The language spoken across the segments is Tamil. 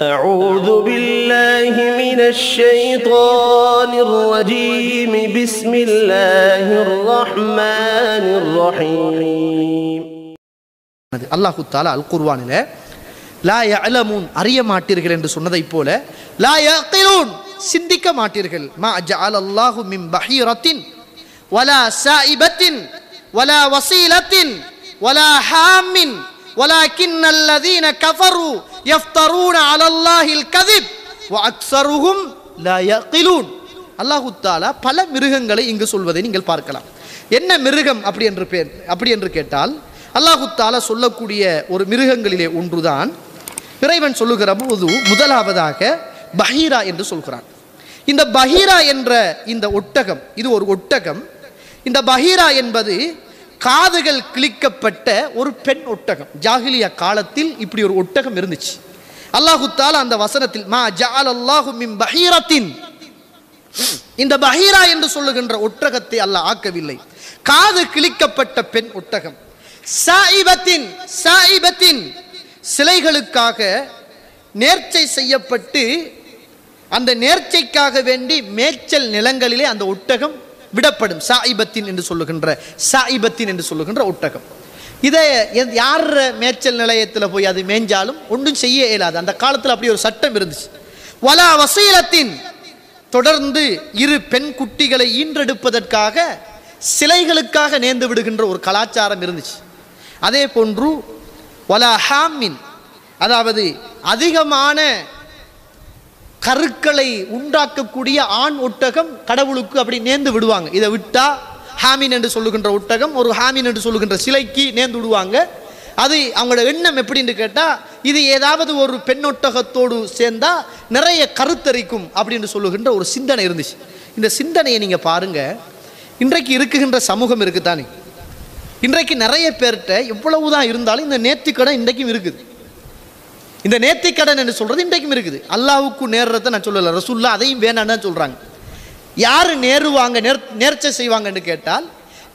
أعوذ بالله من الشيطان الرجيم بسم الله الرحمن الرحيم அது அல்லாஹு தாலா அல் குர்வானில் லா யஅலமூன் அறிய மாட்டீர்கள் என்று சொன்னதைப் போல லா யஅகிலூன் சிந்திக்க மாட்டீர்கள் மா ஜஅல அல்லாஹு மின் பஹீரத்தின் வலா சாயிபத்தின் வலா வசீலத்தின் வலா ஹாமின் ولكن الذين كفروا يفترون على الله الكذب واكثرهم لا يعقلون அல்லாஹு தாலா பல மிருகங்களை இங்கு சொல்வதை நீங்கள் பார்க்கலாம் என்ன மிருகம் அப்படி என்று பேர் அப்படி என்று கேட்டால் அல்லாஹு தாலா சொல்லக்கூடிய ஒரு மிருகங்களிலே ஒன்றுதான் இறைவன் சொல்லுகிற போது முதலாவதாக பஹீரா என்று சொல்கிறான் இந்த பஹீரா என்ற இந்த ஒட்டகம் இது ஒரு ஒட்டகம் இந்த பஹீரா என்பது காதுகள் கிழிக்கப்பட்ட ஒரு பெண் ஒட்டகம். ஜாகிலியா காலத்தில் இப்படி ஒரு ஒட்டகம் இருந்துச்சு. அல்லாஹு தாலா அந்த வசனத்தில் மா ஜால் அல்லாஹு மின் பஹீரத்தின். இந்த பஹீரா என்று சொல்லுகின்ற ஒட்டகத்தை அல்லாஹ் ஆக்கவில்லை. காது கிழிக்கப்பட்ட பெண் ஒட்டகம். சாயிபத்தின் சாயிபத்தின் சிலைகளுக்காக நேர்ச்சை செய்யப்பட்டு அந்த நேர்ச்சைக்காக வேண்டி மேய்ச்சல் நிலங்களிலே அந்த ஒட்டகம் விடப்படும். சாயிபத்தின் என்று சொல்லுகின்ற சாயிபத்தின் என்று சொல்லுகின்ற ஒட்டகம். இதை யார் மேய்ச்சல் நிலையத்தில் போய் அது மேய்ஞ்சாலும் ஒன்றும் செய்ய இயலாது. அந்த காலத்தில் அப்படி ஒரு சட்டம் இருந்துச்சு. வலா வசீலத்தின் தொடர்ந்து இரு பெண் குட்டிகளை ஈன்றெடுப்பதற்காக சிலைகளுக்காக நேர்ந்து விடுகின்ற ஒரு கலாச்சாரம் இருந்துச்சு. அதே போன்று வலா ஹாமின் அதாவது அதிகமான கருக்களை உண்டாக்கக்கூடிய ஆண் ஒட்டகம் கடவுளுக்கு அப்படி நேர்ந்து விடுவாங்க. இதை விட்டா ஹாமின் என்று சொல்லுகின்ற ஒட்டகம் ஒரு ஹாமின் என்று சொல்லுகின்ற சிலைக்கு நேர்ந்து விடுவாங்க. அது அவங்களோட எண்ணம் எப்படின்னு கேட்டால் இது ஏதாவது ஒரு பெண் ஒட்டகத்தோடு சேர்ந்தா நிறைய கருத்தரிக்கும் அப்படின்னு சொல்லுகின்ற ஒரு சிந்தனை இருந்துச்சு. இந்த சிந்தனையை நீங்கள் பாருங்க. இன்றைக்கு இருக்குகின்ற சமூகம் இருக்குதானே? இன்றைக்கு நிறைய பேர்கிட்ட எவ்வளவுதான் இருந்தாலும் இந்த நேர்த்திக்கடை இன்றைக்கும் இருக்குது. இந்த நேர்த்திக்கடன் என்று சொல்கிறது இன்றைக்கும் இருக்குது. அல்லாவுக்கு நேர்றதை நான் சொல்லலை. ரசூல்லா அதையும் வேணான்னு தான் யார் நேருவாங்க நேர் நேர்ச்சை செய்வாங்கன்னு கேட்டால்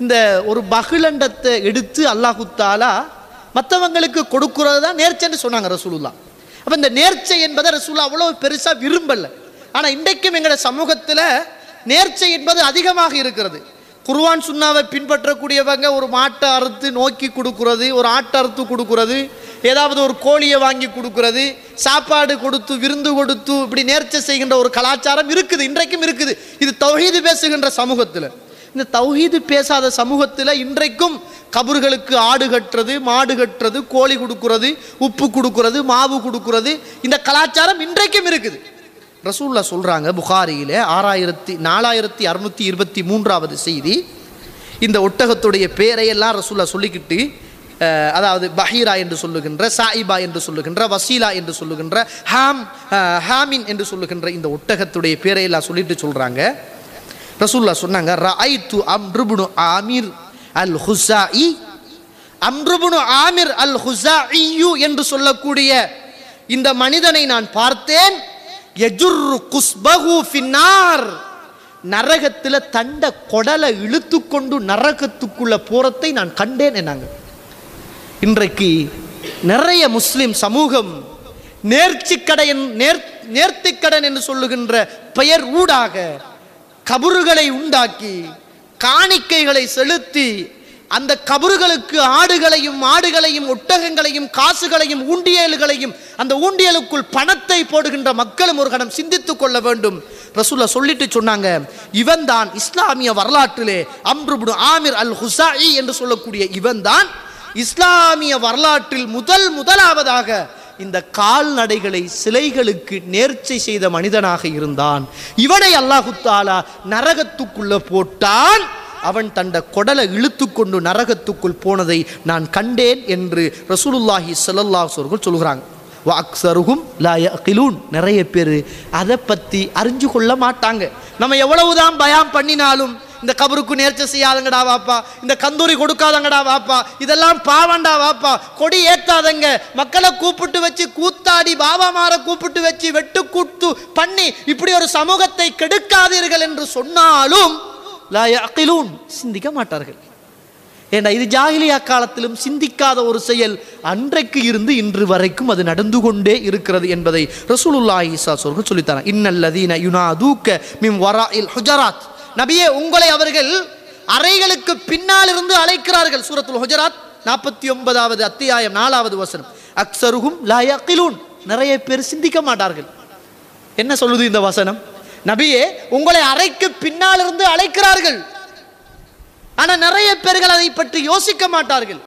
இந்த ஒரு பகுலண்டத்தை எடுத்து அல்லாஹுத்தாலா மற்றவங்களுக்கு கொடுக்கறது தான் நேர்ச்சைன்னு சொன்னாங்க ரசூலுல்லா அப்போ இந்த நேர்ச்சை என்பதை ரசூல்லா அவ்வளோ பெருசாக விரும்பலை. ஆனால் இன்றைக்கும் எங்களோட சமூகத்தில் நேர்ச்சை என்பது அதிகமாக இருக்கிறது. குர்வான் சுண்ணாவை பின்பற்றக்கூடியவங்க ஒரு மாட்டை அறுத்து நோக்கி கொடுக்குறது ஒரு ஆட்டை அறுத்து கொடுக்கிறது ஏதாவது ஒரு கோழியை வாங்கி கொடுக்கறது சாப்பாடு கொடுத்து விருந்து கொடுத்து இப்படி நேர்ச்சை செய்கின்ற ஒரு கலாச்சாரம் இருக்குது இன்றைக்கும் இருக்குது. இது தௌஹீது பேசுகின்ற சமூகத்தில். இந்த தௌஹீது பேசாத சமூகத்தில் இன்றைக்கும் கபர்களுக்கு ஆடு கட்டுறது மாடு கட்டுறது கோழி கொடுக்கறது உப்பு கொடுக்கறது மாவு கொடுக்கறது இந்த கலாச்சாரம் இன்றைக்கும் இருக்குது. ரசூல்லா சொல்கிறாங்க புகாரியில் ஆறாயிரத்தி நாலாயிரத்தி அறுநூற்றி இருபத்தி மூன்றாவது செய்தி. இந்த ஒட்டகத்துடைய பேரையெல்லாம் ரசூல்லா சொல்லிக்கிட்டு அதாவது பஹீரா என்று சொல்லுகின்ற சாயிபா என்று சொல்லுகின்ற வசீலா என்று சொல்லுகின்ற ஹாம் ஹாமின் என்று சொல்லுகின்ற இந்த ஒட்டகத்துடைய பேரையெல்லாம் சொல்லிட்டு சொல்கிறாங்க ரசூல்லா சொன்னாங்க ரஐத்து அம்ருபுனு ஆமீர் அல் ஹுசாஇ அம்ருபுனு ஆமிர் அல் ஹுசாஇயு என்று சொல்லக்கூடிய இந்த மனிதனை நான் பார்த்தேன். எஜுர்ரு குஸ்பஹு ஃபின்னார். நரகத்தில் தண்ட கொடலை இழுத்து கொண்டு நரகத்துக்குள்ள போறதை நான் கண்டேன் என்னாங்க. இன்றைக்கு நிறைய முஸ்லிம் சமூகம் நேர்ச்சிக்கடன் நேர் நேர்த்திக்கடன் என்று சொல்லுகின்ற பெயர் ஊடாக கபறுகளை உண்டாக்கி காணிக்கைகளை செலுத்தி அந்த கபறுகளுக்கு ஆடுகளையும் ஆடுகளையும் ஒட்டகங்களையும் காசுகளையும் ஊண்டியல்களையும் அந்த ஊண்டியலுக்குள் பணத்தை போடுகின்ற மக்களும் ஒரு கணம் சிந்தித்துக் கொள்ள வேண்டும். ரசூல்லா சொல்லிட்டு சொன்னாங்க இவன் தான் இஸ்லாமிய வரலாற்றிலே அம்ருபுடு ஆமிர் அல் ஹுசாயி என்று சொல்லக்கூடிய இவன் தான் இஸ்லாமிய வரலாற்றில் முதல் முதலாவதாக இந்த கால்நடைகளை சிலைகளுக்கு நேர்ச்சை செய்த மனிதனாக இருந்தான். இவனை அல்லாஹு தாலா நரகத்துக்குள்ள போட்டான். அவன் தண்ட கொடலை இழுத்து கொண்டு நரகத்துக்குள் போனதை நான் கண்டேன் என்று ரசூலுல்லாஹி ஸல்லல்லாஹு அலைஹி சொல்கிறாங்க. வாக்சருகும் லா நிறைய பேர் அதை பற்றி அறிஞ்சு கொள்ள மாட்டாங்க. நம்ம எவ்வளவுதான் பயம் பண்ணினாலும் இந்த கபருக்கு நேர்ச்சி செய்யாதங்கடா வாப்பா. இந்த கந்தூரி கொடுக்காதங்கடா வாப்பா. இதெல்லாம் பாவண்டா வாப்பா. கொடி ஏத்தாதங்க. மக்களை கூப்பிட்டு வச்சு கூத்தாடி பாபாமார கூப்பிட்டு வச்சு வெட்டு கூத்து பண்ணி இப்படி ஒரு சமூகத்தை கெடுக்காதீர்கள் என்று சொன்னாலும் சிந்திக்க மாட்டார்கள். ஏண்டா இது ஜாகிலியா காலத்திலும் சிந்திக்காத ஒரு செயல் அன்றைக்கு இருந்து இன்று வரைக்கும் அது நடந்து கொண்டே இருக்கிறது என்பதை ரசூலுல்லா ஈசா அவர்கள் சொல்லித்தராங்க இன்னல்லதீன யுனா தூக்க மிம் வரா இல் ஹுஜராத். நபியே உங்களை அவர்கள் அறைகளுக்கு பின்னால் இருந்து அழைக்கிறார்கள். சூரத்துல் ஹுஜராத் நாற்பத்தி ஒன்பதாவது அத்தியாயம் நாலாவது வசனம். அக்சருகும் லா நிறைய பேர் சிந்திக்க மாட்டார்கள். என்ன சொல்லுது இந்த வசனம்? நபியே உங்களை அறைக்கு பின்னால் இருந்து அழைக்கிறார்கள். ஆனால் நிறைய பேர்கள் அதை பற்றி யோசிக்க மாட்டார்கள்.